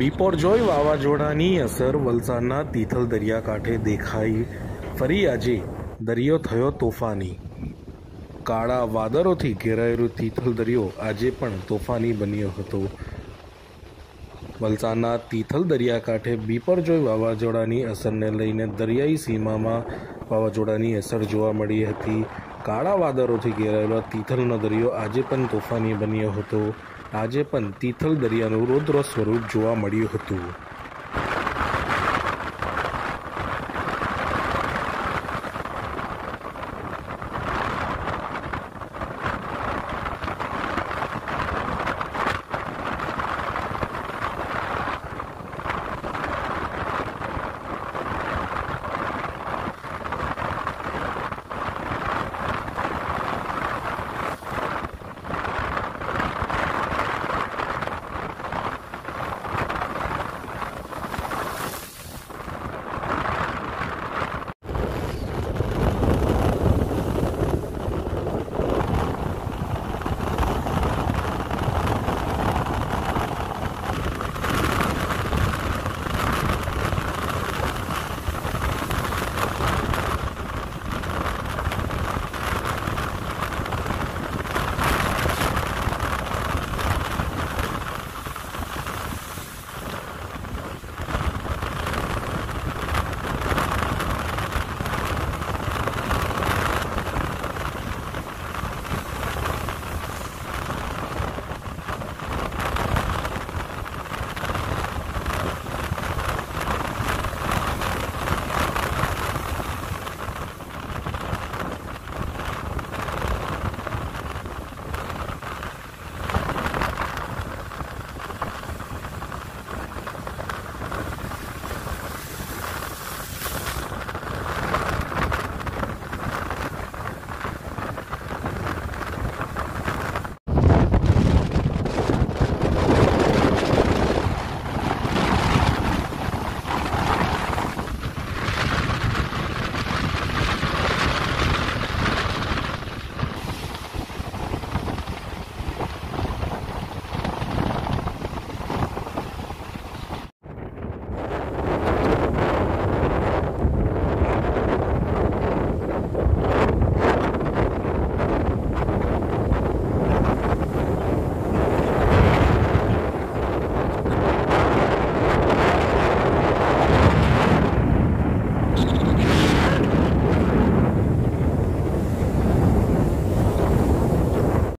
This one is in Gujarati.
બીપોરજોય વાવાઝોડાની અસર વલસાડના તિથલ દરિયાકાંઠે દેખાઈ. ફરી આજે દરિયો થયો તોફાની. કાળા વાદળોથી ઘેરાયેલો તિથલ દરિયો આજે પણ તોફાની બન્યો હતો. વલસાડના તિથલ દરિયાકાંઠે બીપરજોય વાવાઝોડાની અસરને લઈને દરિયાઈ સીમામાં વાવાઝોડાની અસર જોવા મળી હતી. કાળા વાદળોથી ઘેરાયેલો તિથલનો દરિયો આજે પણ તોફાની બન્યો હતો. આજે પણ તિથલ દરિયાનું રૌદ્ર સ્વરૂપ જોવા મળ્યું હતું.